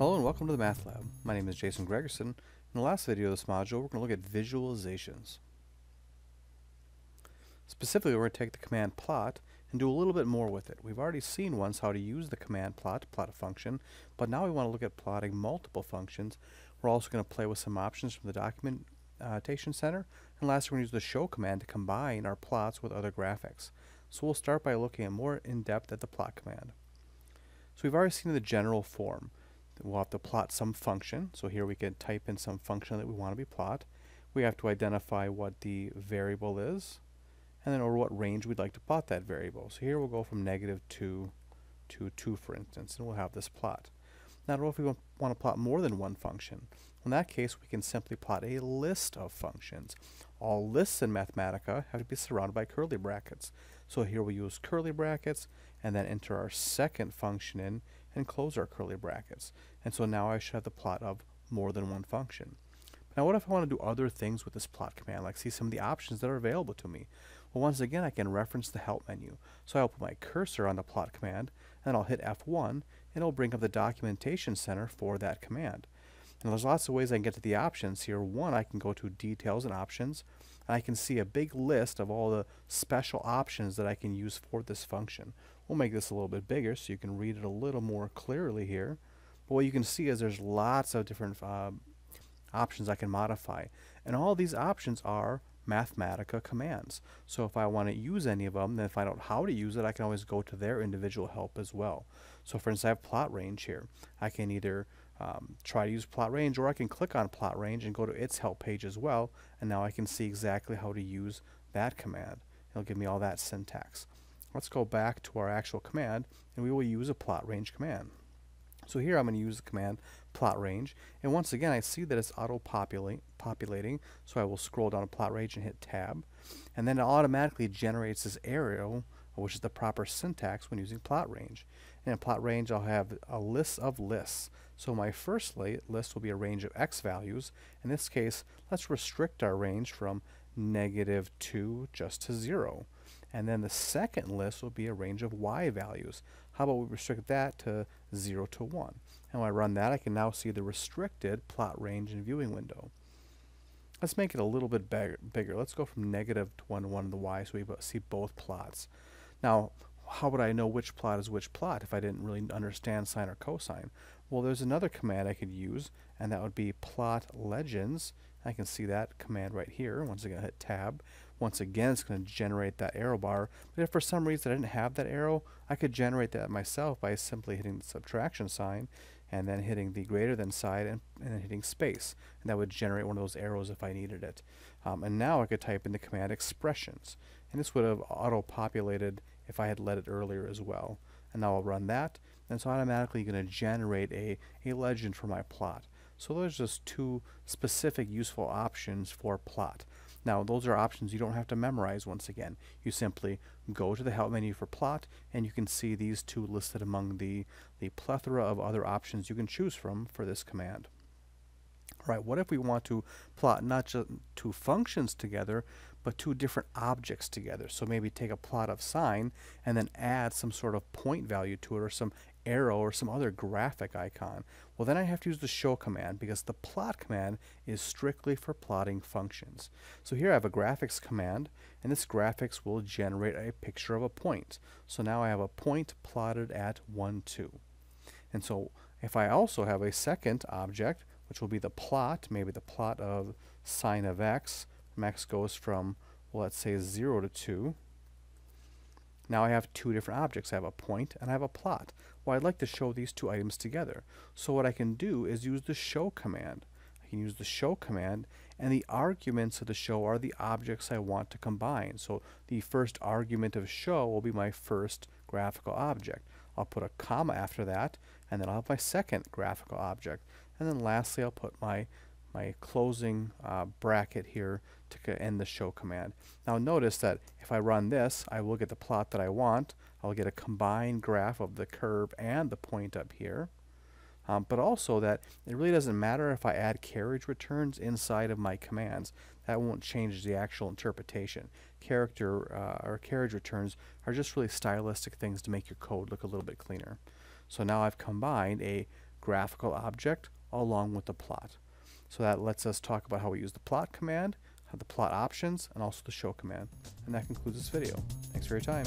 Hello and welcome to the Math Lab. My name is Jason Gregersen. In the last video of this module, we're going to look at visualizations. Specifically, we're going to take the command plot and do a little bit more with it. We've already seen once how to use the command plot to plot a function, but now we want to look at plotting multiple functions. We're also going to play with some options from the documentation center, and last, we're going to use the show command to combine our plots with other graphics. So we'll start by looking at more in depth at the plot command. So we've already seen the general form we'll have to plot some function. So here we can type in some function that we want to be plot. We have to identify what the variable is, and then over what range we'd like to plot that variable. So here we'll go from negative 2 to 2, for instance, and we'll have this plot. Now, what if we want to plot more than one function, in that case, we can simply plot a list of functions. All lists in Mathematica have to be surrounded by curly brackets. So here we use curly brackets, and then enter our second function in, and close our curly brackets. And so now I should have the plot of more than one function. Now what if I want to do other things with this plot command, like see some of the options that are available to me? Well, once again, I can reference the help menu. So I'll put my cursor on the plot command, and I'll hit F1, and it'll bring up the documentation center for that command. And there's lots of ways I can get to the options here. One, I can go to details and options, and I can see a big list of all the special options that I can use for this function. We'll make this a little bit bigger so you can read it a little more clearly here. But what you can see is there's lots of different uh, options I can modify. And all these options are Mathematica commands. So if I want to use any of them, then find out how to use it, I can always go to their individual help as well. So for instance, I have plot range here. I can either um, try to use plot range or I can click on plot range and go to its help page as well. And now I can see exactly how to use that command. It'll give me all that syntax. Let's go back to our actual command and we will use a plot range command. So here I'm going to use the command plot range and once again I see that it's auto -populate, populating so I will scroll down to plot range and hit tab and then it automatically generates this arrow which is the proper syntax when using plot range. And in plot range I'll have a list of lists. So my first list will be a range of x values. In this case let's restrict our range from negative 2 just to 0. And then the second list will be a range of y values. How about we restrict that to 0 to 1? And when I run that, I can now see the restricted plot range and viewing window. Let's make it a little bit bigger. Let's go from negative to 1 to 1 in the y so we see both plots. Now, how would I know which plot is which plot if I didn't really understand sine or cosine? Well, there's another command I could use, and that would be plot legends. I can see that command right here. Once again, hit tab. Once again, it's going to generate that arrow bar. But if for some reason I didn't have that arrow, I could generate that myself by simply hitting the subtraction sign and then hitting the greater than side and, and then hitting space. And that would generate one of those arrows if I needed it. Um, and now I could type in the command expressions. And this would have auto-populated if I had let it earlier as well. And now I'll run that, and it's automatically going to generate a, a legend for my plot. So those are just two specific useful options for plot. Now those are options you don't have to memorize once again. You simply go to the help menu for plot and you can see these two listed among the, the plethora of other options you can choose from for this command. Right, what if we want to plot not just two functions together, but two different objects together? So maybe take a plot of sine and then add some sort of point value to it or some arrow or some other graphic icon. Well, then I have to use the show command because the plot command is strictly for plotting functions. So here I have a graphics command, and this graphics will generate a picture of a point. So now I have a point plotted at 1, 2. And so if I also have a second object, which will be the plot, maybe the plot of sine of x, x goes from, well, let's say 0 to 2. Now I have two different objects. I have a point and I have a plot. Well, I'd like to show these two items together. So what I can do is use the show command. I can use the show command and the arguments of the show are the objects I want to combine. So the first argument of show will be my first graphical object. I'll put a comma after that and then I'll have my second graphical object. And then lastly, I'll put my my closing uh, bracket here to end the show command. Now notice that if I run this, I will get the plot that I want. I'll get a combined graph of the curve and the point up here. Um, but also that it really doesn't matter if I add carriage returns inside of my commands. That won't change the actual interpretation. Character uh, or carriage returns are just really stylistic things to make your code look a little bit cleaner. So now I've combined a graphical object along with the plot. So that lets us talk about how we use the plot command, the plot options, and also the show command. And that concludes this video. Thanks for your time.